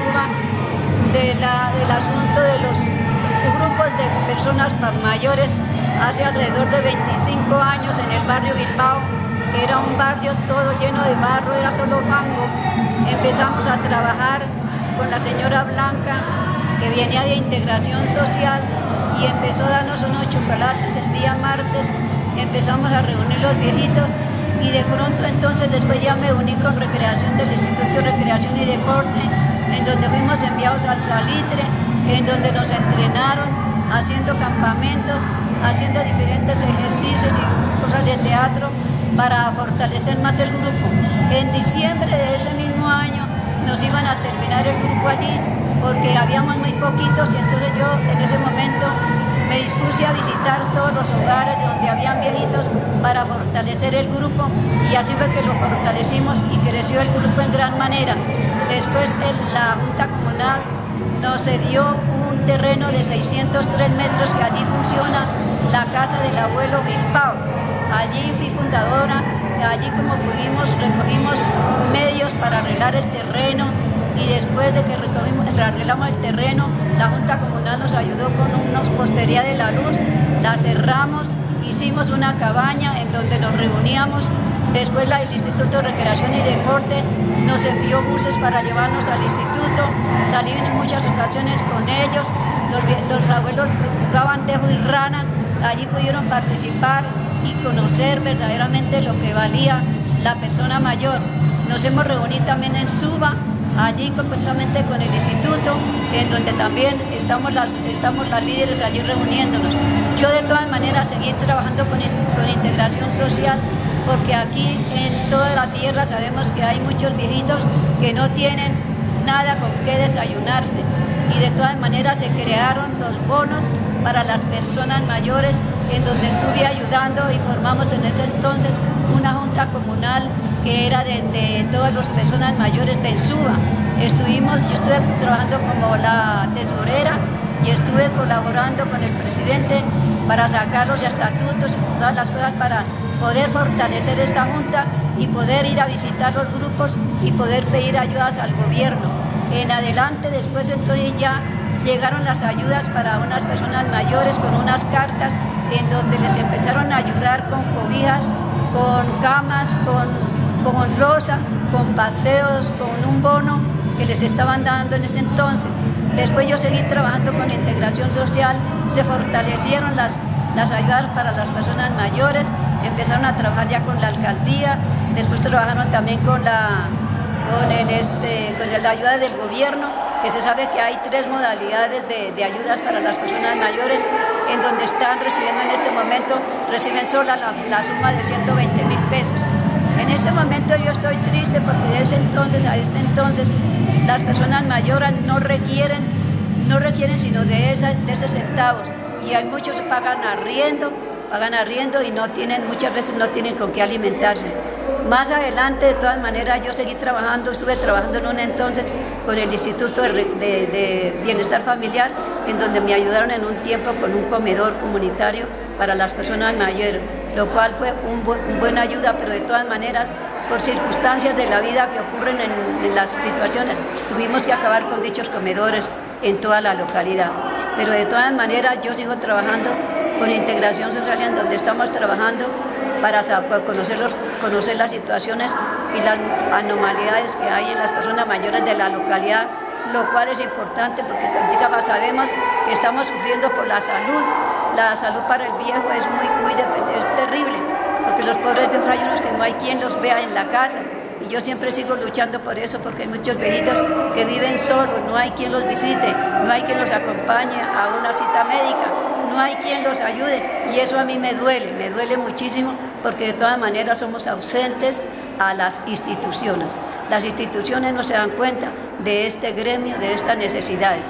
Suba del asunto de los grupos de personas mayores hace alrededor de 25 años en el barrio Bilbao, era un barrio todo lleno de barro, era solo fango. Empezamos a trabajar con la señora Blanca, que venía de integración social y empezó a darnos unos chocolates el día martes. Empezamos a reunir los viejitos y de pronto entonces después ya me uní con Recreación del Instituto de Recreación y Deporte, en donde fuimos enviados al Salitre, en donde nos entrenaron haciendo campamentos, haciendo diferentes ejercicios y cosas de teatro para fortalecer más el grupo. En diciembre de ese mismo año nos iban a terminar el grupo allí porque habíamos muy poquitos y entonces yo en ese momento me dispuse a visitar todos los hogares donde habían viejitos para fortalecer el grupo y así fue que lo fortalecimos y creció el grupo en gran manera. Después la Junta Comunal nos dio un terreno de 603 metros que allí funciona la casa del abuelo Bilbao. Allí fui fundadora, allí como pudimos recogimos medios para arreglar el terreno, después de que recogimos, arreglamos el terreno, la Junta Comunal nos ayudó con una postería de la luz, la cerramos, hicimos una cabaña en donde nos reuníamos, después el Instituto de Recreación y Deporte nos envió buses para llevarnos al instituto, salí en muchas ocasiones con ellos, los, los abuelos jugaban tejo y rana, allí pudieron participar y conocer verdaderamente lo que valía la persona mayor. Nos hemos reunido también en Suba, allí precisamente con el instituto, en donde también estamos las, estamos las líderes allí reuniéndonos. Yo de todas maneras seguí trabajando con, con integración social porque aquí en toda la tierra sabemos que hay muchos viejitos que no tienen nada con qué desayunarse y de todas maneras se crearon los bonos para las personas mayores en donde estuve ayudando y formamos en ese entonces una junta comunal que era de, todas las personas mayores de Suba. Estuvimos, yo estuve trabajando como la tesorera y estuve colaborando con el presidente para sacar los estatutos y todas las cosas para poder fortalecer esta junta y poder ir a visitar los grupos y poder pedir ayudas al gobierno. En adelante, después entonces ya llegaron las ayudas para unas personas mayores con unas cartas en donde les empezaron a ayudar con cobijas, con camas, con, rosa, con paseos, con un bono que les estaban dando en ese entonces. Después yo seguí trabajando con integración social, se fortalecieron las, las ayudas para las personas mayores, empezaron a trabajar ya con la alcaldía, después trabajaron también con la, con, el, este, con la ayuda del gobierno, que se sabe que hay tres modalidades de, ayudas para las personas mayores, en donde están recibiendo en este momento, reciben sola la, la suma de 120 mil pesos. En ese momento yo estoy triste porque de ese entonces a este entonces las personas mayores no requieren, no requieren sino de, esa, de esos centavos y hay muchos que pagan arriendo, pagan arriendo y no tienen, muchas veces no tienen con qué alimentarse. Más adelante, de todas maneras, yo seguí trabajando, estuve trabajando en un entonces con el Instituto de, Bienestar Familiar, en donde me ayudaron en un tiempo con un comedor comunitario para las personas mayores, lo cual fue una buena ayuda, pero de todas maneras, por circunstancias de la vida que ocurren en, en las situaciones, tuvimos que acabar con dichos comedores en toda la localidad. Pero de todas maneras, yo sigo trabajando con integración social en donde estamos trabajando para conocer, conocer las situaciones y las anomalidades que hay en las personas mayores de la localidad, lo cual es importante porque en sabemos que estamos sufriendo por la salud. La salud para el viejo es muy, muy es terrible, porque los pobres viejos hay que no hay quien los vea en la casa. Y yo siempre sigo luchando por eso, porque hay muchos viejitos que viven solos, no hay quien los visite, no hay quien los acompañe a una cita médica, no hay quien los ayude. Y eso a mí me duele, me duele muchísimo, porque de todas maneras somos ausentes a las instituciones. Las instituciones no se dan cuenta de este gremio, de estas necesidades.